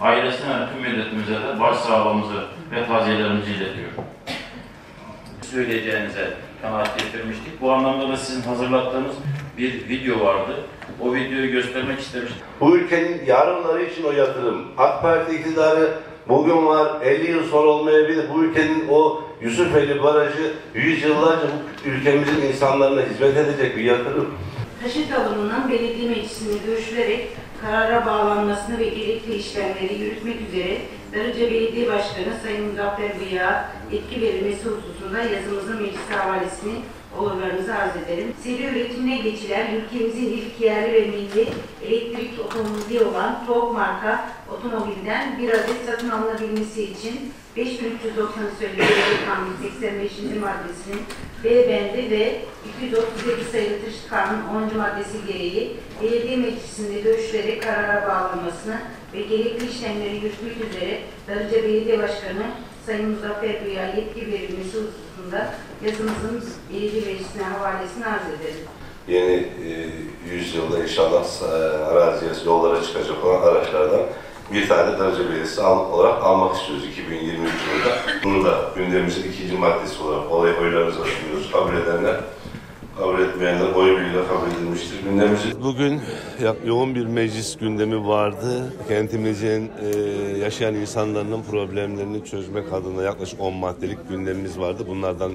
ailesine ve tüm milletimize de başsağlığımızı ve taziyelerimizi iletiyorum. Söyleyeceğinize kanaat getirmiştik. Bu anlamda da sizin hazırlattığınız bir video vardı. O videoyu göstermek istemiştim. Bu ülkenin yarınları için o yatırım. AK Parti iktidarı bugün var, 50 yıl sonra olmayabilir. Bu ülkenin o Yusufeli Barajı 100 yıllarca bu ülkemizin insanlarına hizmet edecek bir yatırım. Taşıt alımının belediye meclisinde görüşülerek karara bağlanmasını ve gerekli işlemleri yürütmek üzere Darıca Belediye Başkanı Sayın Muzaffer Bıyık'a yetki verilmesi hususunda yazımızın meclis havalesini olurlarınızı arz ederim. Seri üretimine geçilen ülkemizin ilk yerli ve milli elektrik otomobili olan TOG marka otomobilden bir adet satın alınabilmesi için 5390 söylediği kanun 85. maddesinin B bendi ve 237 sayılı Taşıt Kanun 10. maddesi gereği belediye meclisinde görüşülerek karara bağlanmasını ve gerekli işlemleri yürütmek üzere Darıca Belediye Başkanı Sayın Muzaffer Bey'e yetki verilmesi hususunda yazımızın belediye meclisine havalesini arz ederim. Yeni e, yüzyılda inşallah e, araziye, yollara çıkacak olan araçlardan bir tane Darıca Belediyesi al, olarak almak istiyoruz 2023 yılında. Bunu da gündemimizin ikinci maddesi olarak olay oylarınıza sunuyoruz. Kabul edenler, kabul etmeyenler oy birliğiyle kabul edilmiştir. Gündemimizin Bugün yoğun bir meclis gündemi vardı. Kentimizin e, yaşayan insanların problemlerini çözmek adına yaklaşık 10 maddelik gündemimiz vardı. Bunlardan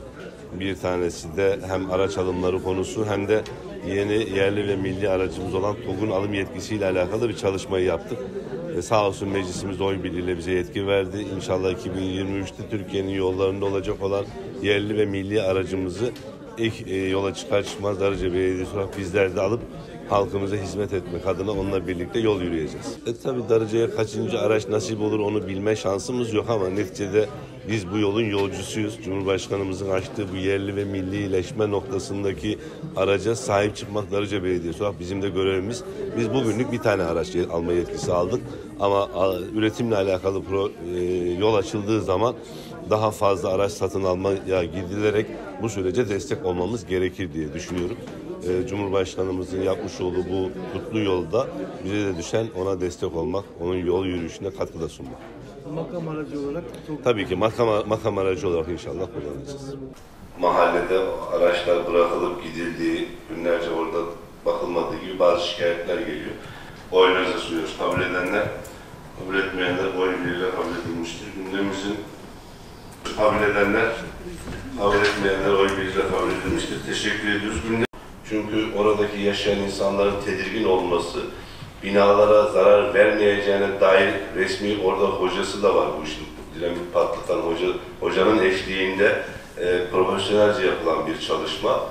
bir tanesi de hem araç alımları konusu hem de yeni yerli ve milli aracımız olan TOG'un alım yetkisiyle alakalı bir çalışmayı yaptık. E, sağ olsun meclisimiz oy birliğiyle bize yetki verdi. İnşallah 2023'te Türkiye'nin yollarında olacak olan yerli ve milli aracımızı ilk e, yola çıkar çıkmaz Darıca Belediyesi olarak bizler de alıp halkımıza hizmet etmek adına onunla birlikte yol yürüyeceğiz. E tabi Darıca'ya kaçıncı araç nasip olur onu bilme şansımız yok ama neticede biz bu yolun yolcusuyuz. Cumhurbaşkanımızın açtığı bu yerli ve millileşme noktasındaki araca sahip çıkmak Darıca Belediyesi olarak bizim de görevimiz. Biz bugünlük bir tane araç alma yetkisi aldık ama üretimle alakalı pro, e, yol açıldığı zaman daha fazla araç satın almaya gidilerek bu sürece destek olmamız gerekir diye düşünüyorum. Ee, Cumhurbaşkanımızın yapmış olduğu bu kutlu yolda bize de düşen ona destek olmak, onun yol yürüyüşüne katkıda sunmak. makam aracı olarak çok Tabii ki makam, makam aracı olarak inşallah kullanacağız. mahallede araçlar bırakılıp gidildiği, günlerce orada bakılmadığı gibi bazı şikayetler geliyor. Oylarınıza sunuyoruz. Kabul edenler, kabul etmeyenler oy birliğiyle kabul edilmiştir. Gündemimizin kabul edenler, kabul etmeyenler oy birliğiyle kabul edilmiştir. Teşekkür ediyoruz. Gündem çünkü oradaki yaşayan insanların tedirgin olması, binalara zarar vermeyeceğine dair resmi orada hocası da var bu işin. Dinamit patlatan hoca, hocanın eşliğinde e, profesyonelce yapılan bir çalışma.